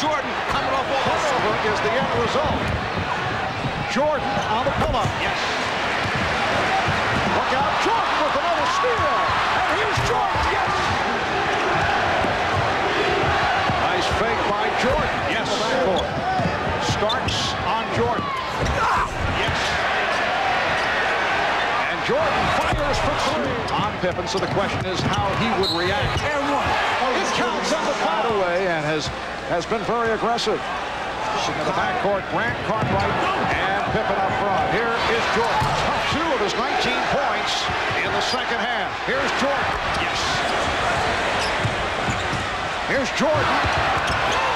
Jordan coming off all the is the end result. Jordan on the pull-up. Yes. Look out, Jordan with another steal. And here's Jordan, yes! Nice fake by Jordan. Yes. In the backcourt. Starks on Jordan. Yes. And Jordan fires for three. On Pippen, so the question is how he would react. And one. It counts on the foul away and has, has been very aggressive. In the backcourt, Grant Cartwright and Pippen up front. Here is Jordan. Two of his 19 points in the second half. Here's Jordan. Yes. Here's Jordan.